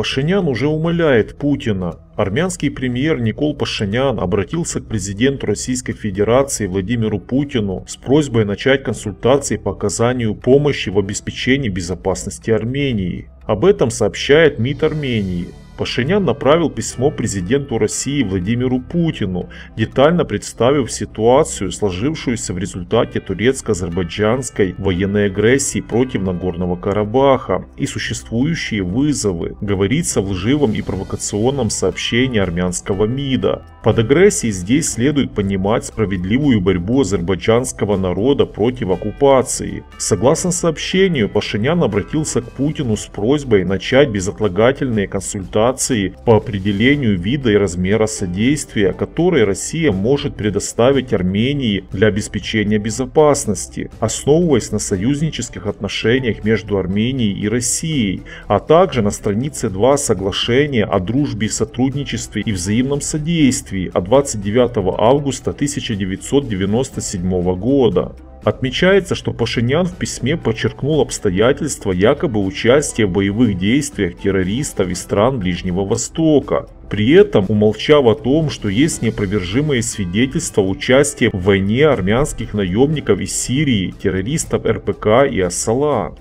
Пашинян уже умоляет Путина. Армянский премьер Никол Пашинян обратился к президенту Российской Федерации Владимиру Путину с просьбой начать консультации по оказанию помощи в обеспечении безопасности Армении. Об этом сообщает МИД Армении. Пашинян направил письмо президенту России Владимиру Путину, детально представив ситуацию, сложившуюся в результате турецко-азербайджанской военной агрессии против Нагорного Карабаха и существующие вызовы, говорится в лживом и провокационном сообщении армянского МИДа. Под агрессией здесь следует понимать справедливую борьбу азербайджанского народа против оккупации. Согласно сообщению, Пашинян обратился к Путину с просьбой начать безотлагательные консультации информации по определению вида и размера содействия, которое Россия может предоставить Армении для обеспечения безопасности, основываясь на союзнических отношениях между Арменией и Россией, а также на странице 2 соглашения о дружбе и сотрудничестве и взаимном содействии от 29 августа 1997 года. Отмечается, что Пашинян в письме подчеркнул обстоятельства якобы участия в боевых действиях террористов из стран Ближнего Востока, при этом умолчав о том, что есть неопровержимые свидетельства участия в войне армянских наемников из Сирии, террористов РПК и Ассала.